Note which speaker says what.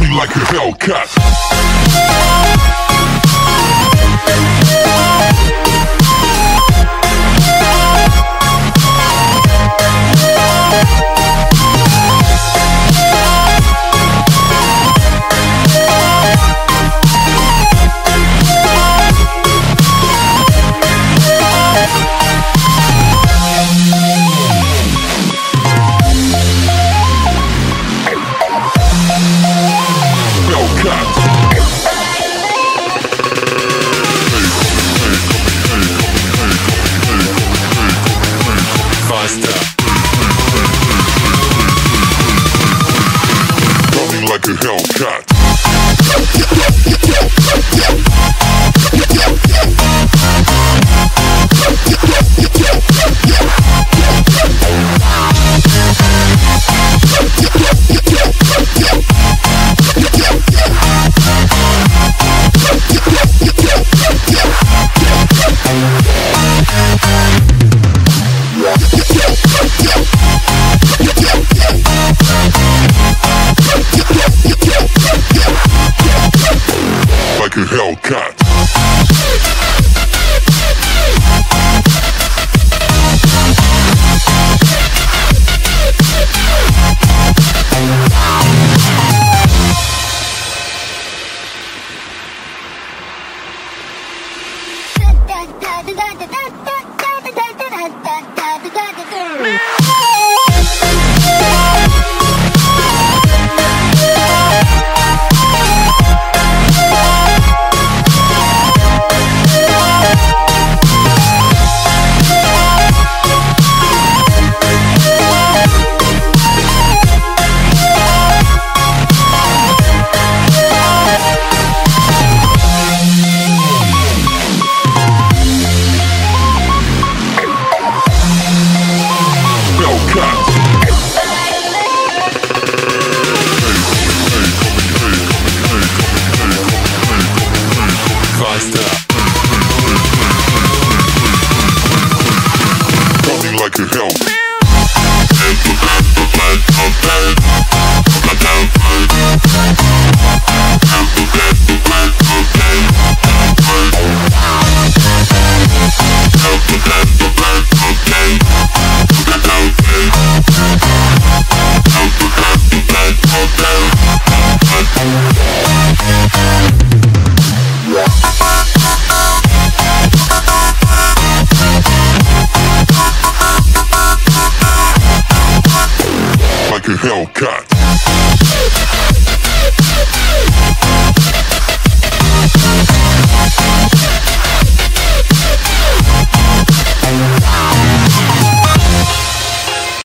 Speaker 1: me like a Hellcat. Like Hellcat. Hellcat. cut.